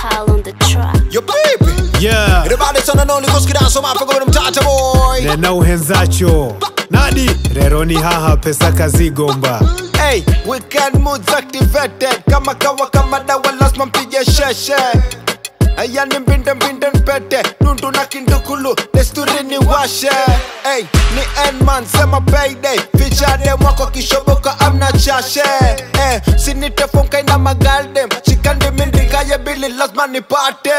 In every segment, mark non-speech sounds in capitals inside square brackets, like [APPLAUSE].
Kyle on the track. Yo baby. Yeah. Everybody sana noni kusikira soma afiko mtata boy. Nena uhenzacho. Nadi reroni haha pesa kazi gomba. Hey, weekend moods activated. Kama kawa kama dawa lazima mpige sheshe. Aya ni mbinde mbinde mpete. Nundu na kindukulu desturi ni washe. Hey, ni N-man sema payday. Fichade mwako kishoboka amna chashe. Hey, sinitefonka ina magaldem Shikandi mindrika ye bili lazima nipate.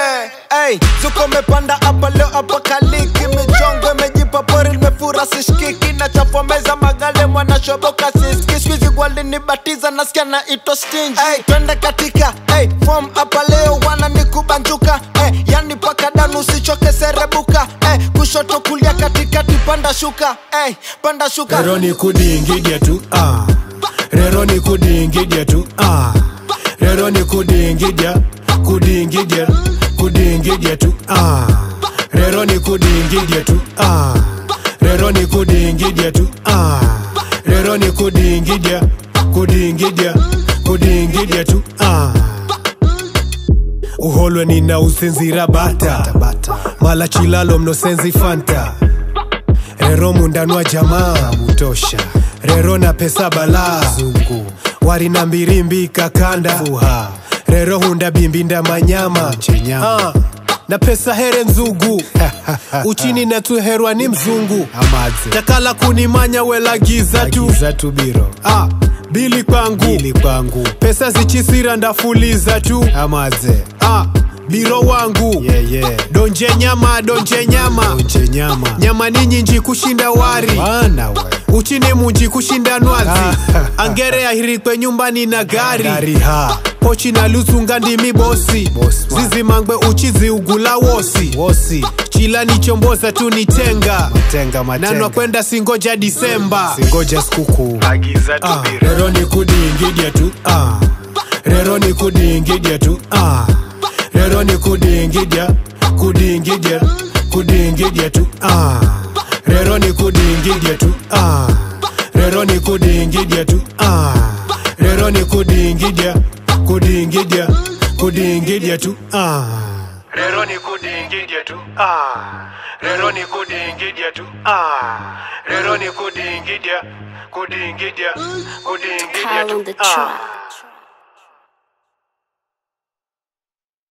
Hey, zuko mepanda hapa leo hapa kaliki Michongo imejipa pori limefura sishkiki Na chafua meza magale mwanashoboka siski swizi walinibatiza nasikia na ito stingy. Hey, twende katika hey, form hapa leo wana nikubanjuka. Hey, yani paka danu usichoke serebuka. Hey, kushoto kulia katikati panda shuka. Hey, panda shuka. Rero ni kudingidya tu ah. rero ni kudingidya tu ah. rero ni kudingidya kudingidya kudingidia tu ah. rero ni kudingidia tu ah. rero ni kudingidia tu ah. rero ni kudingidia kudingidia kudingidia tu ah. uholwe nina usinzira bata mala chilalo mnosenzi fanta rero mundanwa jamaa mutosha rero na pesa balaa zungu wari na mbirimbi kakanda fuha rero hunda bimbi manyama. Ah, na pesa here nzugu. [LAUGHS] Uchini natuherwa ni mzungu. Amaze. takala kunimanya welagiza tu. Tu biro. Ah, bili kwangu. Bili kwangu. Pesa zichisira ndafuliza tu. Amaze. Ah, biro wangu. Yeah, yeah. donje nyama donje nyama. Donje nyama. Nyama ni nyinji kushinda wari. Wana we. Uchini munji kushinda nwazi. Angere ahirikwe nyumbani na gari. Gari ha pochi na luzunga ndimi bosi zizimangwe uchizi ugula wosi wosi chila nichomboza tu nitenga tenga nanwa kwenda singoja disemba singoja skuku ah, rero ni kudingidya tu ah. rero ni kudingidya tu ah. rero ni tu ah. rero ni tu ah. rero ni tu ah. rero ni kudingidya kudingidya kudingidia tu ah. rero ni kudingidia tu ah. rero ni kudingidia tu ah. rero ni kudingidia kudingidia kudingidia tu ah.